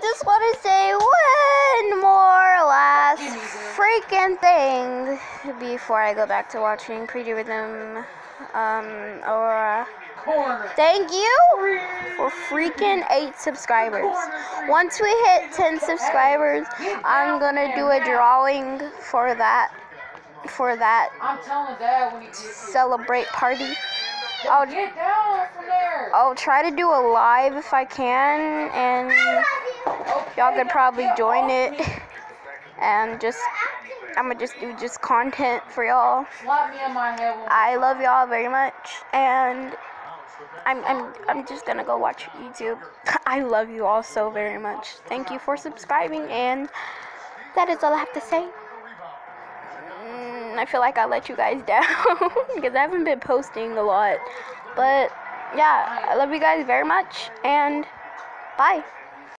just want to say one more last freaking thing before I go back to watching Pretty Rhythm. Um, or Corner. thank you for freaking eight subscribers. Once we hit 10 subscribers, I'm gonna do a drawing for that, for that I'm telling Dad when he gets celebrate party. I'll Get down from there. I'll try to do a live if I can, and y'all could probably join it. And just, I'm gonna just do just content for y'all. I love y'all very much, and I'm, I'm, I'm just gonna go watch YouTube. I love you all so very much. Thank you for subscribing, and that is all I have to say. Mm, I feel like I let you guys down because I haven't been posting a lot. But yeah, I love you guys very much, and bye.